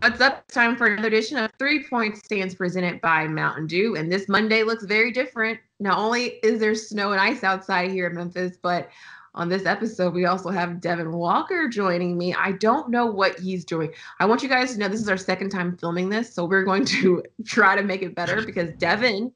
What's up? Time for another edition of Three Point Stance presented by Mountain Dew. And this Monday looks very different. Not only is there snow and ice outside here in Memphis, but on this episode, we also have Devin Walker joining me. I don't know what he's doing. I want you guys to know this is our second time filming this, so we're going to try to make it better because Devin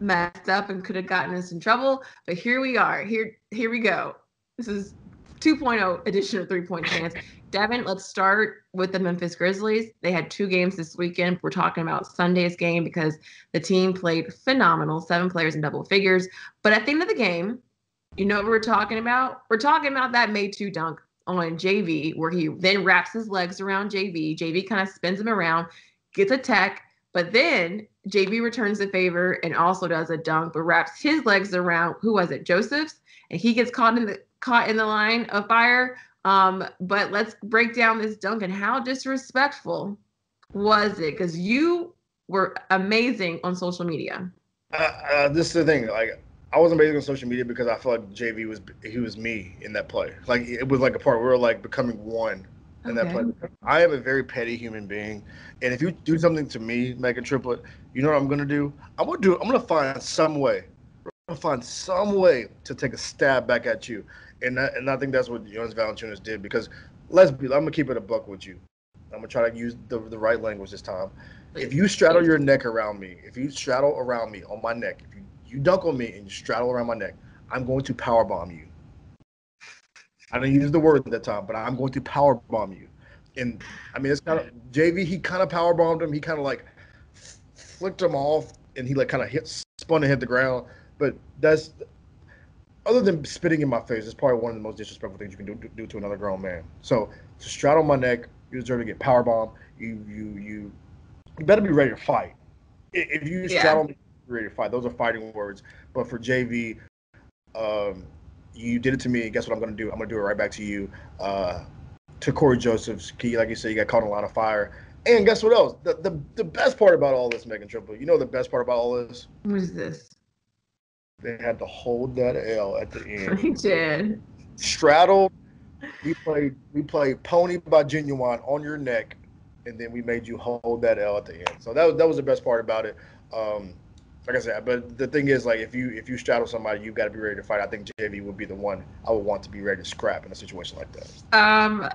messed up and could have gotten us in trouble. But here we are. Here, here we go. This is 2.0 edition of Three Point Stance. Devin, let's start with the Memphis Grizzlies. They had two games this weekend. We're talking about Sunday's game because the team played phenomenal, seven players in double figures. But at the end of the game, you know what we're talking about? We're talking about that Metu dunk on JV, where he then wraps his legs around JV. JV kind of spins him around, gets a tech, but then JV returns the favor and also does a dunk, but wraps his legs around who was it? Joseph's, and he gets caught in the caught in the line of fire. Um, but let's break down this dunk and how disrespectful was it? Because you were amazing on social media. Uh, uh, this is the thing. Like I was amazing on social media because I felt like JV was he was me in that play. Like it was like a part where we were like becoming one in okay. that play. I am a very petty human being, and if you do something to me, Meghan Triplett, you know what I'm gonna do? I'm gonna do. I'm gonna find some way. I'm gonna find some way to take a stab back at you, and that, and I think that's what Jonas Valanciunas did because let's be. I'm gonna keep it a buck with you. I'm gonna try to use the the right language this time. If you straddle your neck around me, if you straddle around me on my neck, if you you dunk on me and you straddle around my neck, I'm going to power bomb you. I didn't use the word at that time, but I'm going to power bomb you. And I mean, it's kind of JV. He kind of power bombed him. He kind of like flicked him off, and he like kind of hit, spun and hit the ground. But that's other than spitting in my face. It's probably one of the most disrespectful things you can do, do, do to another grown man. So to straddle my neck, you deserve to get power bomb. You you you you better be ready to fight. If you yeah. straddle me ready to fight. Those are fighting words. But for JV, um, you did it to me. Guess what I'm going to do? I'm going to do it right back to you. Uh, to Cory Josephs, key, like you said, you got caught in a lot of fire. And guess what else? The, the the best part about all this, Meghan Triple, you know the best part about all this? What is this? They had to hold that L at the end. They did. Straddled. We played we played Pony by Ginuwine on your neck, and then we made you hold that L at the end. So that was that was the best part about it. Um, like I said, but the thing is, like, if you if you straddle somebody, you've got to be ready to fight. I think JV would be the one I would want to be ready to scrap in a situation like that. Um,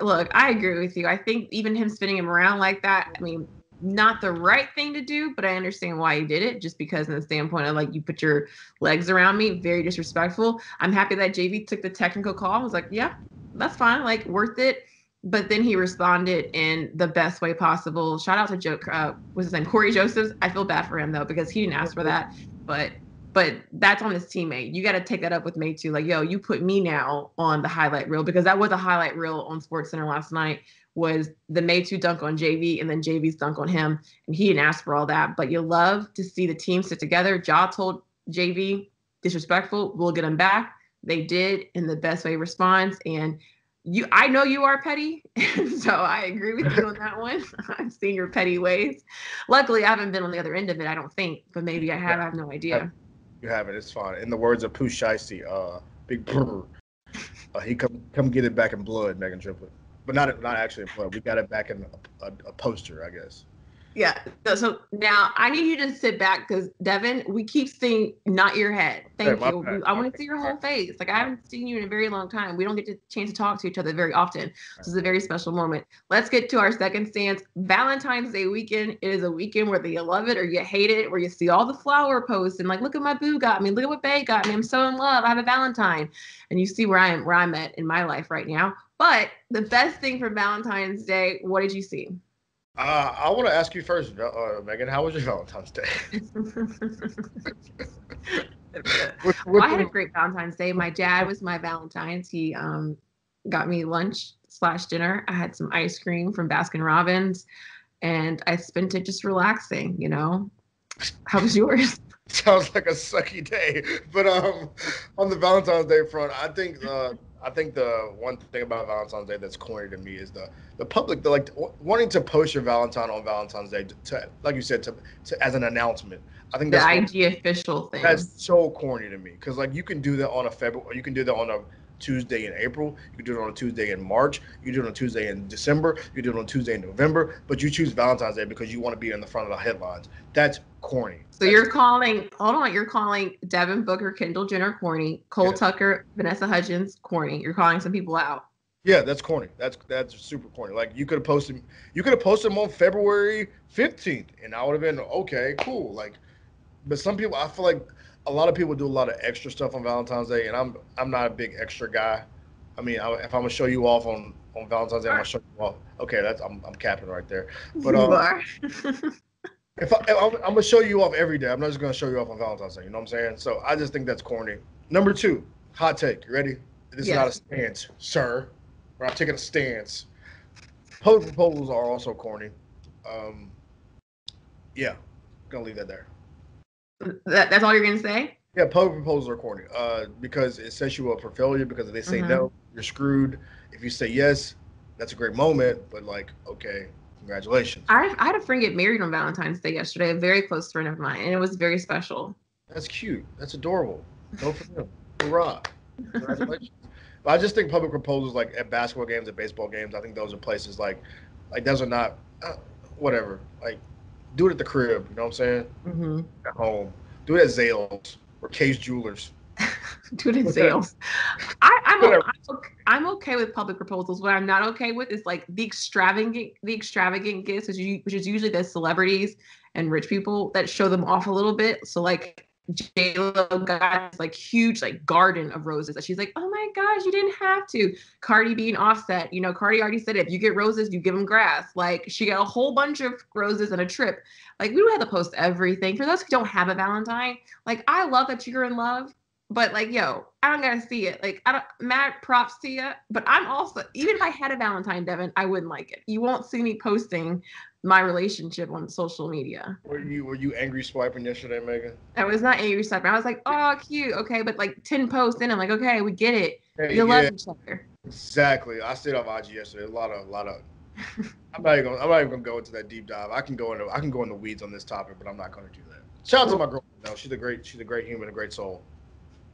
look, I agree with you. I think even him spinning him around like that, I mean, not the right thing to do, but I understand why he did it. Just because, in the standpoint of like, you put your legs around me, very disrespectful. I'm happy that JV took the technical call. I was like, yeah, that's fine, like worth it but then he responded in the best way possible. Shout out to Joe, uh, what's his name, Cory Josephs. I feel bad for him though because he didn't ask for that, but but that's on his teammate. You got to take that up with me too. Like, yo, you put me now on the highlight reel because that was a highlight reel on Sports Center last night. Was the Metu dunk on JV and then JV's dunk on him, and he didn't ask for all that. But you love to see the team sit together. Ja told JV disrespectful. We'll get him back. They did in the best way response, and you I know you are petty, so I agree with you on that one. I've seen your petty ways. Luckily, I haven't been on the other end of it. I don't think, but maybe I have. Yeah. I have no idea. You haven't. It's fine. In the words of Pooh Shiesty, uh, big brr, uh, he come come get it back in blood, Meghan Triplett, but not not actually blood. We got it back in a, a, a poster, I guess. Yeah. So, so, now I need you to sit back because Devin, we keep seeing not your head. Thank hey, you. I want to see your whole face. Like I haven't seen you in a very long time. We don't get the chance to talk to each other very often. This is a very special moment. Let's get to our second stance. Valentine's Day weekend. It is a weekend whether you love it or you hate it, where you see all the flower posts and like, look at my boo got me. Look at what Bay got me. I'm so in love. I have a Valentine, and you see where I am, where I'm at in my life right now. But the best thing for Valentine's Day, what did you see? Uh, I want to ask you first, uh, Meghan. How was your Valentine's Day? well, I had a great Valentine's Day. My dad was my Valentine's. He um, got me lunch slash dinner. I had some ice cream from Baskin Robbins, and I spent it just relaxing. You know, how was yours? Sounds like a sucky day, but um, on the Valentine's Day front, I think uh, I think the one thing about Valentine's Day that's corny to me is the the public, the like wanting to post your Valentine on Valentine's Day to, to like you said to, to as an announcement. I think that's the IG official thing. That's so corny to me because like you can do that on a February, you can do that on a Tuesday in April. You can do it on a Tuesday in March. You can do it on a Tuesday in December. You can do it on Tuesday in November. But you choose Valentine's Day because you want to be in the front of the headlines. That's corny. So That's you're calling, hold on, you're calling Devin Booker, Kendall Jenner corny, Cole Yeah. Tucker, Vanessa Hudgens corny. You're calling some people out. Yeah, that's corny. That's that's super corny. Like you could have posted, you could have posted them on February fifteenth, and I would have been okay, cool. Like, but some people, I feel like a lot of people do a lot of extra stuff on Valentine's Day, and I'm I'm not a big extra guy. I mean, I, if I'm gonna show you off on on Valentine's Day, I'm gonna show you off. Okay, that's I'm I'm capping right there. But you um, are. if, I, if I'm, I'm gonna show you off every day, I'm not just gonna show you off on Valentine's Day. You know what I'm saying? So I just think that's corny. Number two, hot take. You ready? This is not a stance, sir. But I'm taking a stance. Public proposals are also corny. Um, yeah, gonna leave that there. That, that's all you're gonna say? Yeah, public proposals are corny uh, because it sets you up for failure. Because if they say Mhm. no, you're screwed. If you say yes, that's a great moment. But like, okay, congratulations. I, I had a friend get married on Valentine's Day yesterday, a very close friend of mine, and it was very special. That's cute. That's adorable. Go for them. Hurrah. Congratulations. but I just think public proposals like at basketball games, at baseball games, I think those are places like, like those are not, uh, whatever. Like, do it at the crib. You know what I'm saying? hmm At home. Do it at Zales or Case Jewelers. Do it in Okay. Zales. I, I'm, I'm, okay, I'm okay with public proposals. What I'm not okay with is like the extravagant, the extravagant gifts, which is usually the celebrities and rich people that show them off a little bit. So like J Lo got like huge like garden of roses that she's like, oh my gosh, you didn't have to. Cardi being Offset, you know, Cardi already said it. if you get roses, you give them grass. Like she got a whole bunch of roses and a trip. Like we don't have to post everything. For those who don't have a Valentine, like I love that you're in love, but like yo, I don't gotta see it. Like I don't mad props to you, but I'm also even if I had a Valentine, Devin, I wouldn't like it. You won't see me posting my relationship on social media. Were you were you angry swiping yesterday, Meghan? I was not angry stuff. I was like, oh cute, okay, but like 10 posts in, I'm like, okay, we get it. Hey, You yeah, love each other. exactly. I stayed off IG yesterday. A lot of a lot of. I'm not even gonna, I'm not even gonna go into that deep dive. I can go into I can go in the weeds on this topic, but I'm not gonna do that. Shout out to my girl. No, she's a great she's a great human, a great soul.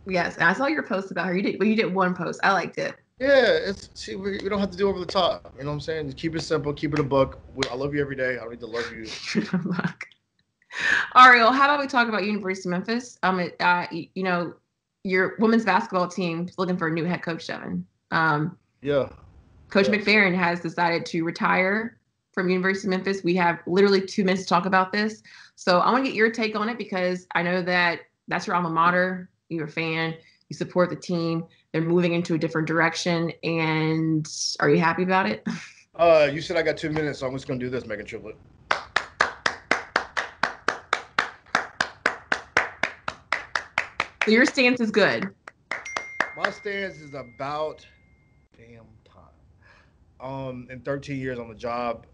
Yes, and I saw your post about her. You did, well, you did one post. I liked it. Yeah, it's see, we, we don't have to do over the top. You know what I'm saying? Just keep it simple, keep it a book. We, I love you every day. I don't need to love you. Look. Ariel, how about we talk about University of Memphis? Um, it, uh, you know, your women's basketball team is looking for a new head coach, Devin. Um, Yeah. Coach Yeah. McFerrin has decided to retire from University of Memphis. We have literally two minutes to talk about this. So I want to get your take on it because I know that that's your alma mater. You're a fan. You support the team. They're moving into a different direction. And are you happy about it? Uh, you said I got two minutes, so I'm just gonna do this, Meghan Triplett. So your stance is good. My stance is about damn time. Um, in 13 years on the job,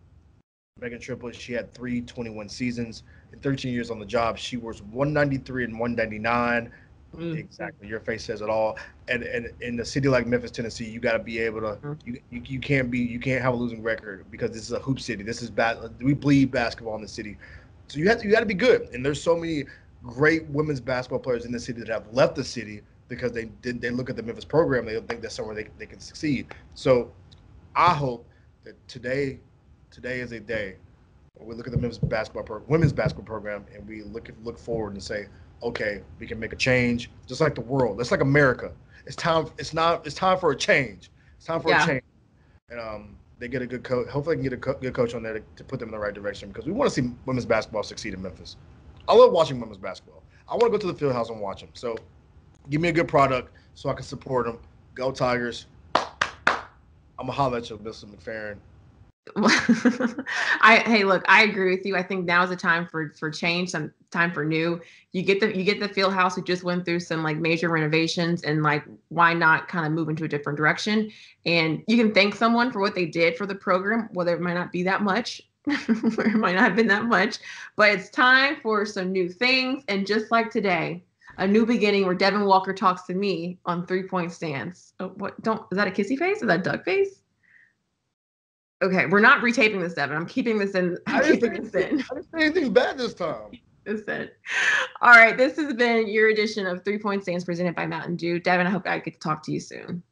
Meghan Triplett, she had three 21 seasons. In 13 years on the job, she was 193 and 199. Exactly, your face says it all. And and in a city like Memphis, Tennessee, you got to be able to. Mhm. You, you you can't be you can't have a losing record because this is a hoop city. This is bad. We bleed basketball in the city, so you have to, you got to be good. And there's so many great women's basketball players in the city that have left the city because they did they look at the Memphis program. They don't think that's somewhere they, they can succeed. So I hope that today today is a day where we look at the Memphis basketball pro, women's basketball program and we look at, look forward and say, okay, we can make a change, just like the world. It's like America. It's time. It's not. It's time for a change. It's time for Yeah. a change. And um, they get a good coach. Hopefully, they can get a co- good coach on there to, to put them in the right direction because we want to see women's basketball succeed in Memphis. I love watching women's basketball. I want to go to the field house and watch them. So, give me a good product so I can support them. Go Tigers. I'm gonna holler at you, Mr. McFerrin. I hey look, I agree with you. I think now is the time for for change, some time for new. You get the you get the field house. We just went through some like major renovations, and like why not kind of move into a different direction? And you can thank someone for what they did for the program, whether it might not be that much, it might not have been that much, but it's time for some new things. And just like today, a new beginning where Devin Walker talks to me on three point stance. Oh, what don't is that a kissy face? Is that duck face? Okay, we're not retaping this, Devin. I'm keeping this in. I I'm didn't keeping say this in. I didn't say anything bad this time. This in. All right, this has been your edition of Three Point Stance presented by Mountain Dew. Devin, I hope I get to talk to you soon.